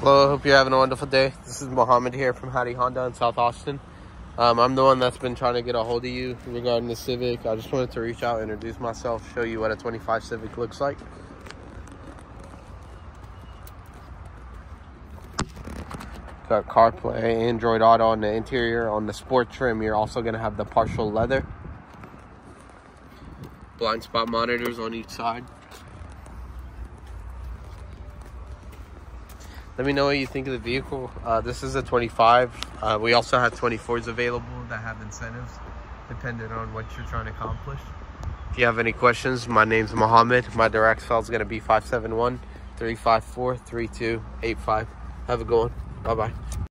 Hello, hope you're having a wonderful day. This is Mohamed here from Howdy Honda in South Austin. Um, I'm the one that's been trying to get a hold of you regarding the Civic. I just wanted to reach out, introduce myself, show you what a 25 Civic looks like. Got CarPlay, Android Auto on the interior. On the sport trim, you're also going to have the partial leather. Blind spot monitors on each side. Let me know what you think of the vehicle. Uh, this is a 25. Uh, we also have 24s available that have incentives depending on what you're trying to accomplish. If you have any questions, my name's Mohamed. My direct cell is going to be 571 354 3285. Have a good one. Bye bye.